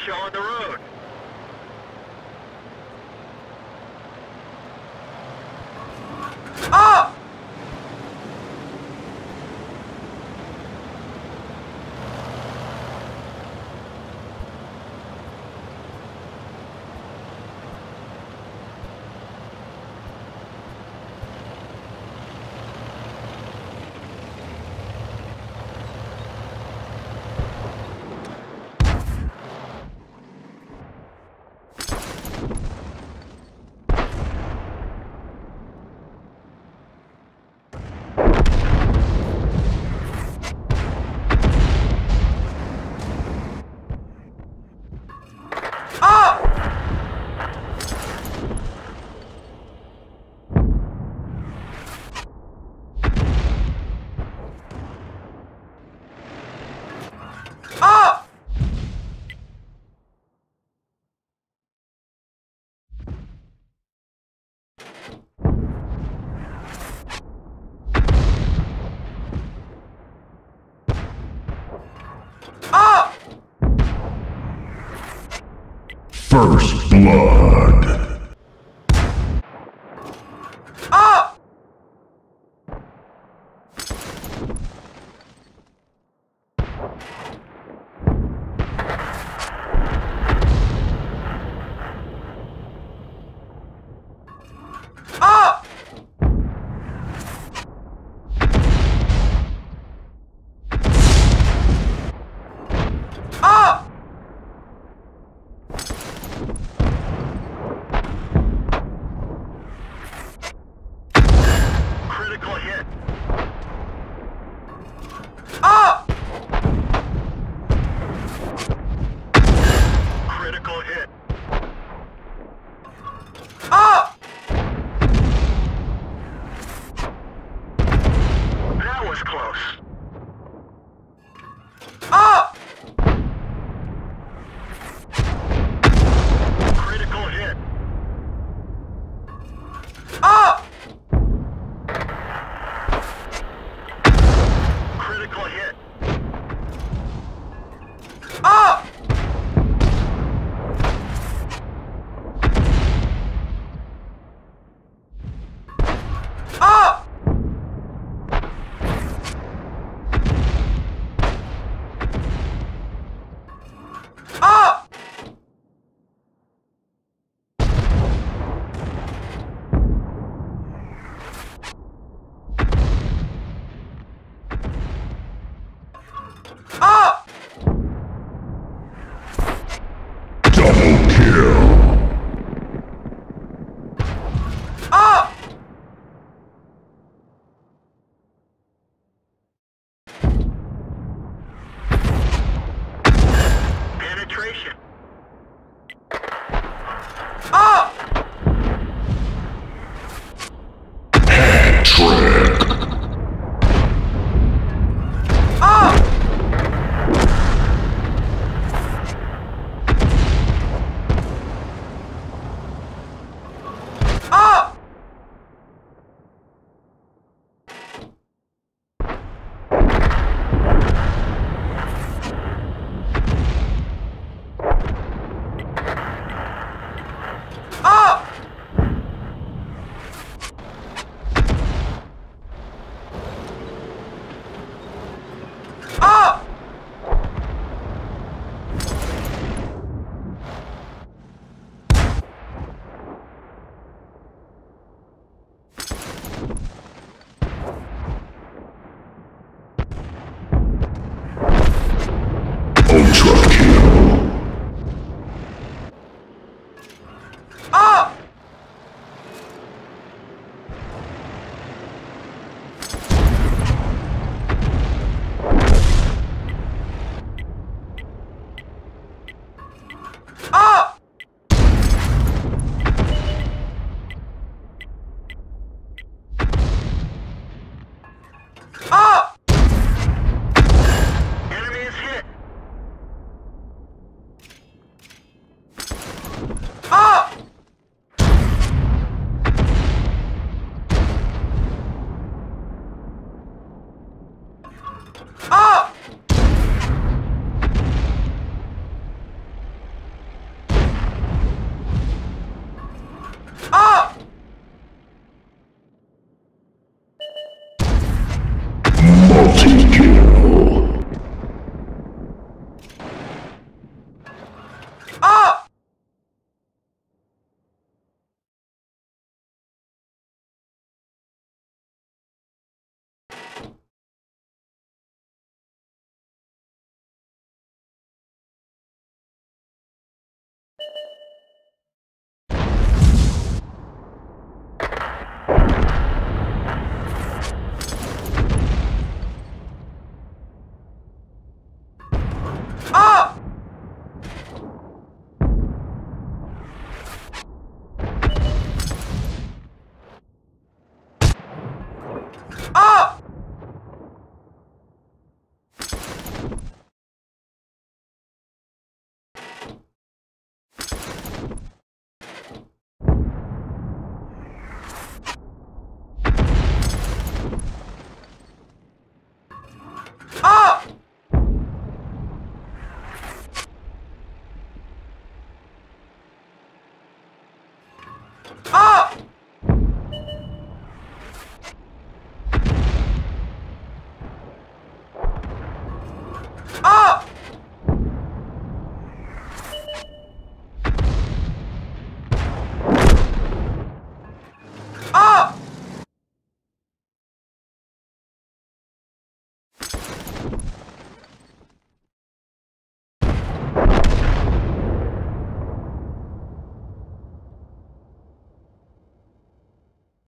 show on the road. Ah! Ah! Ah! Ah! First Blood. Ah!